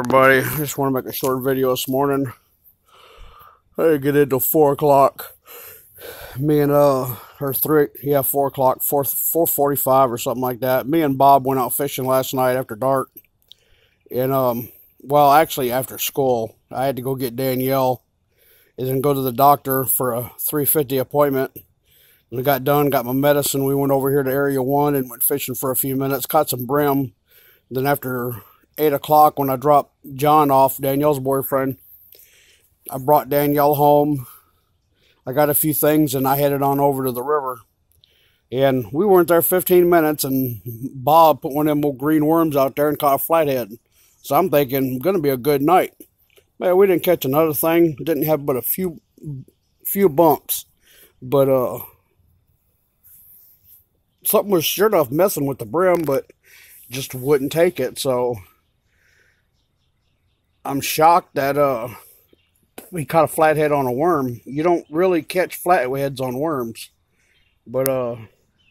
everybody? I just want to make a short video this morning. I get into four o'clock. Me and uh her three yeah, four o'clock, four four forty five or something like that. Me and Bob went out fishing last night after dark. And um well actually after school. I had to go get Danielle and then go to the doctor for a three fifty appointment. When I got done, got my medicine, we went over here to area one and went fishing for a few minutes, caught some brim. Then after eight o'clock when I dropped John off, Danielle's boyfriend. I brought Danielle home. I got a few things and I headed on over to the river. And we weren't there 15 minutes and Bob put one of them old green worms out there and caught a flathead. So I'm thinking, going to be a good night. Man, we didn't catch another thing. Didn't have but a few few bumps. But uh something was sure enough messing with the brim, but just wouldn't take it. So I'm shocked that uh we caught a flathead on a worm. You don't really catch flatheads on worms. But uh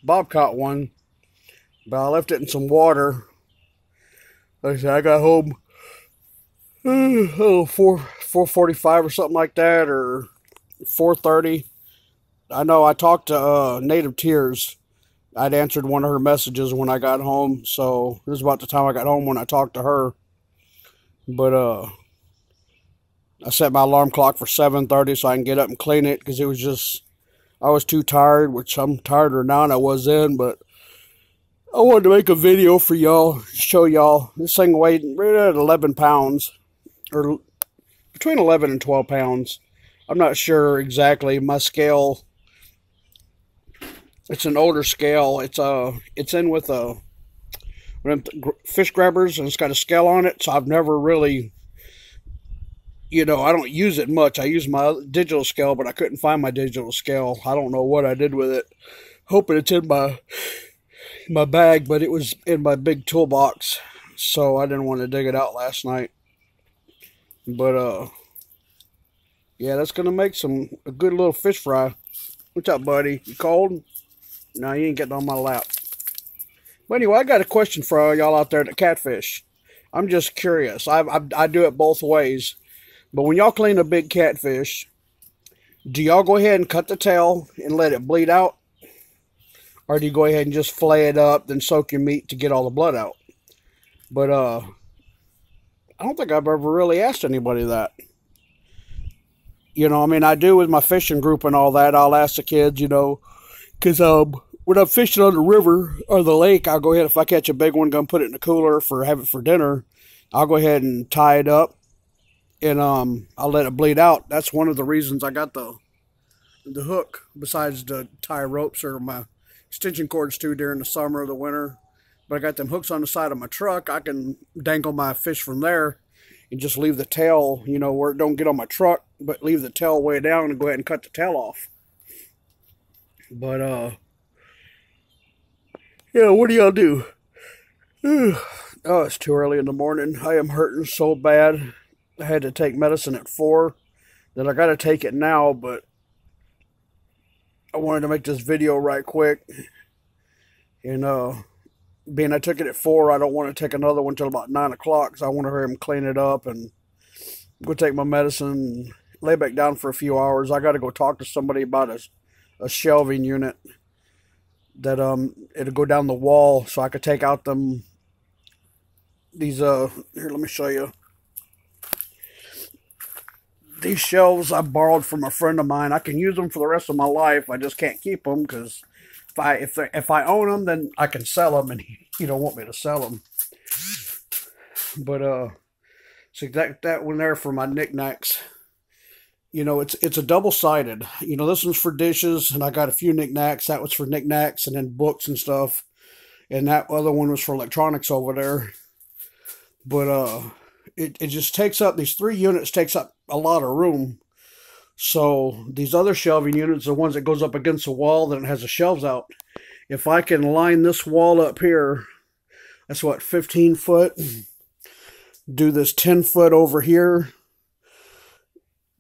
Bob caught one. But I left it in some water. Like I said, I got home oh four four forty five or something like that or four thirty. I know I talked to uh, Native Tears. I'd answered one of her messages when I got home, so it was about the time I got home when I talked to her. But uh, I set my alarm clock for 7.30 so I can get up and clean it because it was just, I was too tired, which I'm tireder now than I was then, but I wanted to make a video for y'all, show y'all. This thing weighed right at 11 pounds, or between 11 and 12 pounds. I'm not sure exactly. My scale, it's an older scale. It's uh, it's in with a fish grabbers and it's got a scale on it. So I've never really, you know, I don't use it much. I use my digital scale, but I couldn't find my digital scale. I don't know what I did with it. Hoping it's in my my bag, but it was in my big toolbox, so I didn't want to dig it out last night. But uh, yeah, that's gonna make some a good little fish fry. What's up, buddy? You cold? No, you ain't getting on my lap. But anyway, I got a question for y'all out there that catfish. I'm just curious. I, I, I do it both ways. But when y'all clean a big catfish, do y'all go ahead and cut the tail and let it bleed out? Or do you go ahead and just flay it up, then soak your meat to get all the blood out? But uh, I don't think I've ever really asked anybody that. You know, I mean, I do with my fishing group and all that. I'll ask the kids, you know, because um, when I'm fishing on the river or the lake, I'll go ahead if I catch a big one, go put it in the cooler for have it for dinner. I'll go ahead and tie it up, and um, I'll let it bleed out. That's one of the reasons I got the the hook. Besides the tie ropes or my extension cords too during the summer or the winter. But I got them hooks on the side of my truck. I can dangle my fish from there and just leave the tail, you know, where it don't get on my truck, but leave the tail way down and go ahead and cut the tail off. But uh yeah, what do y'all do? oh, it's too early in the morning. I am hurting so bad. I had to take medicine at 4. That I got to take it now, but I wanted to make this video right quick. And, uh, being I took it at 4, I don't want to take another one until about 9 o'clock. So I want to hear him clean it up and go take my medicine and lay back down for a few hours. I got to go talk to somebody about a, a shelving unit that um it'll go down the wall so I could take out them these uh here let me show you. These shelves I borrowed from a friend of mine. I can use them for the rest of my life. I just can't keep them because if I if they, if I own them then I can sell them and he, he don't want me to sell them but uh so that that one there for my knickknacks you know, it's it's a double sided. You know, this one's for dishes, and I got a few knickknacks. That was for knickknacks, and then books and stuff. And that other one was for electronics over there. But uh, it it just takes up these three units takes up a lot of room. So these other shelving units, the ones that goes up against the wall, then it has the shelves out. If I can line this wall up here, that's what 15 foot. Do this 10 foot over here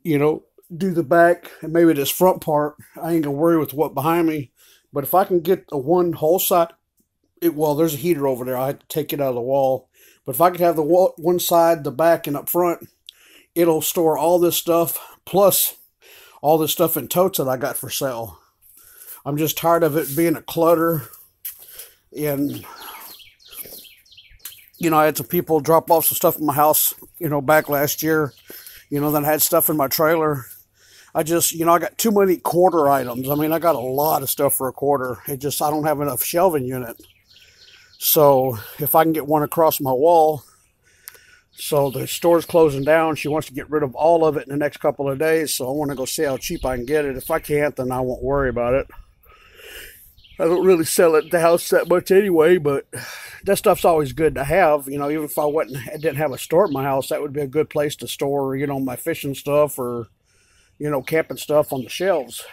you know, do the back and maybe this front part, I ain't gonna worry with what behind me. But if I can get the one whole side it, well, there's a heater over there. I had to take it out of the wall. But if I could have the wall, one side, the back, and up front, it'll store all this stuff plus all this stuff in totes that I got for sale. I'm just tired of it being a clutter. And, you know, I had some people drop off some stuff in my house, you know, back last year. You know, then I had stuff in my trailer. I just, you know, I got too many quarter items. I mean, I got a lot of stuff for a quarter. It just, I don't have enough shelving unit. So if I can get one across my wall, so the store's closing down. She wants to get rid of all of it in the next couple of days. So I want to go see how cheap I can get it. If I can't, then I won't worry about it. I don't really sell it at the house that much anyway, but that stuff's always good to have. You know, even if I wasn't, didn't have a store at my house, that would be a good place to store, you know, my fishing stuff or, you know, camping stuff on the shelves.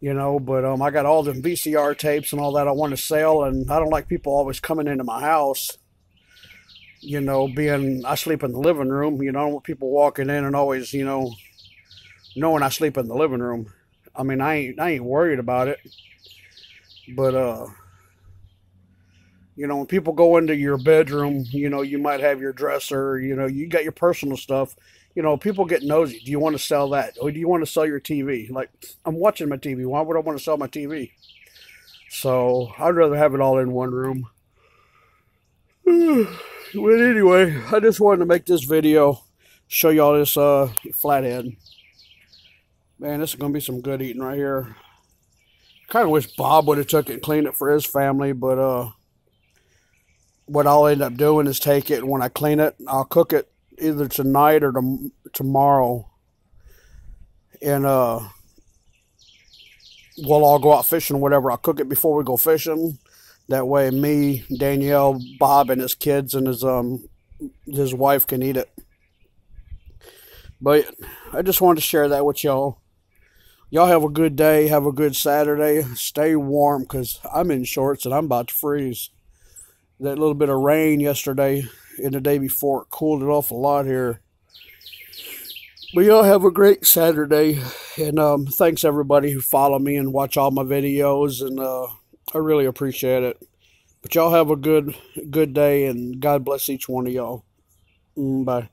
You know, but um, I got all the VCR tapes and all that I want to sell, and I don't like people always coming into my house you know, being I sleep in the living room, you know, people walking in and always, you know, knowing I sleep in the living room. I mean, I ain't I ain't worried about it. But uh you know, when people go into your bedroom, you know, you might have your dresser, you know, you got your personal stuff. You know, people get nosy. Do you want to sell that? Or do you want to sell your TV? Like, I'm watching my TV. Why would I want to sell my TV? So, I'd rather have it all in one room. but anyway, I just wanted to make this video, show y'all this uh, flathead. Man, this is to be some good eating right here. Kind of wish Bob would have took it and cleaned it for his family, but uh, what I'll end up doing is take it, and when I clean it, I'll cook it either tonight or tomorrow. And uh, we'll all go out fishing or whatever. I'll cook it before we go fishing that way, me, Danielle, Bob, and his kids and his um his wife can eat it. But I just wanted to share that with y'all. Y'all have a good day. Have a good Saturday. Stay warm because I'm in shorts and I'm about to freeze. That little bit of rain yesterday and the day before it cooled it off a lot here. But y'all have a great Saturday. And um, thanks everybody who follow me and watch all my videos. And uh, I really appreciate it. But y'all have a good good day and God bless each one of y'all. Mm, bye.